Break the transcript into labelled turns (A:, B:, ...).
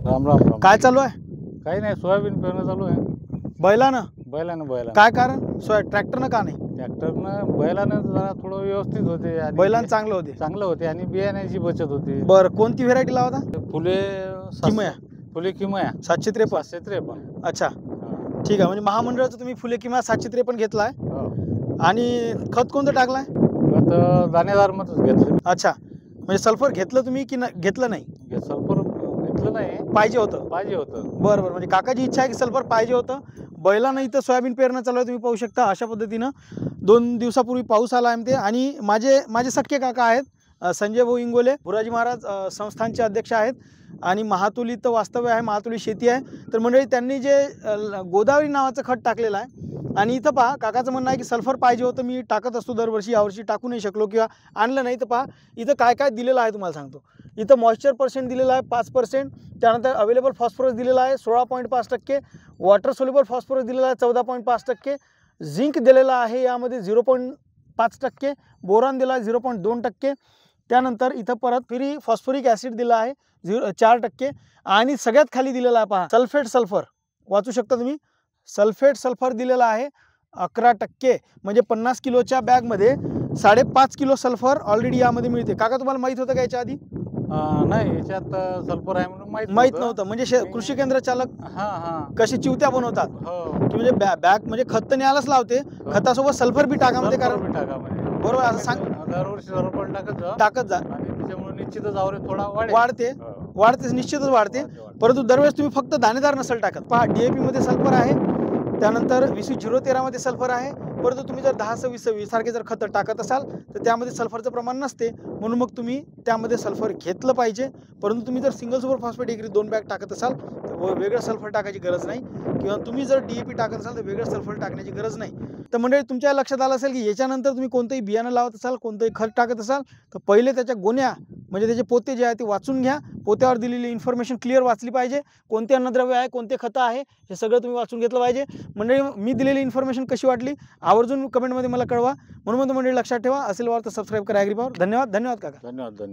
A: राम राम राम.
B: काय चालू आहे?
A: काही नाही सोयाबीन पेरणं चालू आहे.
B: बैलानं?
A: बैलानं बैलानं.
B: काय कारण? सोय ट्रॅक्टरनं का नाही?
A: ट्रॅक्टरनं बैलानं जरा थोडं व्यवस्थित होते. आणि
B: बैलानं चांगलं होते.
A: चांगलं होते आणि बियाण्याची बचत होती.
B: बरं कोणती व्हेरायटी लावता?
A: फुले सातशे-
B: किमया.
A: फुले किमया.
B: सातशे त्रेपन्न.
A: पाचशे त्रेपन्न.
B: अच्छा. ठीक आहे म्हणजे महामंडळाचं तुम्ही फुले किंवा सातशे त्रेपन्न घेतलाय.
A: हो.
B: आणि खत कोणतं टाकलाय?
A: आता दाणेदार मधच घेतलं.
B: अच्छा. म्हणजे सल्फर घेतलं तुम्ही की न- घेतलं नाही?
A: सल्फर घेतलं नाही.
B: पाहिजे होतं.
A: पाहिजे होतं.
B: बरं बरं. म्हणजे काकाची इच्छा आहे की सल्फर पाहिजे होतं. बैलानं इथं सोयाबीन पेरणं चालू आहे तुम्ही पाहू शकता अशा पद्धतीनं. दोन दिवसापूर्वी पाऊस आला आहे ते. आणि माझे माझे सख्खे काका आहेत संजय भाऊ इंगोले. बुराजी महाराज अ, संस्थानचे अध्यक्ष आहेत. आणि महातुली इथं वास्तव्य आहे महातुली शेती आहे. तर मंडळी त्यांनी जे गोदावरी नावाचं खत टाकलेलं आहे आणि इथं पहा काकाचं म्हणणं आहे की सल्फर पाहिजे होतं मी टाकत असतो दरवर्षी यावर्षी टाकू नाही शकलो किंवा आणलं नाही. तर पहा इथं काय काय दिलेलं आहे तुम्हाला सांगतो. इथं मॉइश्चर पर्सेंट दिलेलं आहे पाच पर्सेंट त्यानंतर अवेलेबल फॉस्फरस दिलेला आहे सोळा पॉईंट पाच टक्के वॉटर सोल्युबल फॉस्फरस दिलेला आहे चौदा पॉईंट पाच टक्के झिंक दिलेला आहे यामध्ये झिरो पॉईंट पाच टक्के बोरान दिला आहे झिरो पॉईंट दोन टक्के त्यानंतर इथं परत फिरी फॉस्फोरिक ॲसिड दिला आहे झिरो चार टक्के आणि सगळ्यात खाली दिलेला आहे पहा सल्फेट सल्फर वाचू शकता तुम्ही? सल्फेट सल्फर दिलेला आहे अकरा टक्के म्हणजे पन्नास किलोच्या बॅगमध्ये साडेपाच किलो सल्फर ऑलरेडी यामध्ये मिळते. काका तुम्हाला माहीत होतं का याच्या आधी?
A: नाही याच्यात सल्फर आहे म्हणून माहीत
B: माहीत नव्हतं. म्हणजे कृषी केंद्र चालक
A: हा हा.
B: कसे चिवत्या बनवतात?
A: हो.
B: की म्हणजे बॅग म्हणजे खत तर न्यायलाच लावते खतासोबत सल्फर बी टाका म्हणजे
A: सल्फर
B: कारण
A: म्हणजे.
B: बरोबर, असं सांग-
A: दरवर्षी सल्फर टाकत जा.
B: टाकत जा.
A: त्याच्यामुळे निश्चितच थोडा
B: वाढते.
A: हो.
B: वाढते निश्चितच वाढते. परंतु दरवेळेस तुम्ही फक्त दाणेदार नसल टाकत. पहा डीएपी मध्ये सल्फर आहे. त्यानंतर वीस झिरो तेरामध्ये सल्फर आहे. परंतु तुम्ही जर दहा सव्वीस सव्वीस सारखे जर खतं टाकत असाल तर त्यामध्ये सल्फरचं प्रमाण नसते. म्हणून मग तुम्ही त्यामध्ये सल्फर घेतलं पाहिजे. परंतु तुम्ही जर सिंगल सुपर फॉस्फेट एग्री दोन बॅग टाकत असाल तर व- वेगळं सल्फर टाकायची गरज नाही. किंवा तुम्ही जर डीएपी टाकत असाल तर वेगळं सल्फर टाकण्याची गरज नाही. तर मंडळी तुमच्या लक्षात आलं असेल की याच्यानंतर तुम्ही कोणतंही बियाणं लावत असाल कोणतंही खत टाकत असाल तर पहिले त्याच्या गोण्या म्हणजे त्याचे पोते जे आहे ते वाचून घ्या. पोत्यावर दिलेली इन्फॉर्मेशन क्लिअर वाचली पाहिजे. कोणते अन्नद्रव्य आहे कोणते खतं आहे हे सगळं तुम्ही वाचून घेतलं पाहिजे. मंडळी मी दिलेली इन्फॉर्मेशन कशी वाटली? आवर्जून कमेंटमध्ये मला कळवा. म्हणून म्हणतो मंडळी लक्षात ठेवा. असेल वार तर सबस्क्राईब करा ॲग्रीपावर धन्यवाद धन्यवाद काका.
A: धन्यवाद धन्यवाद.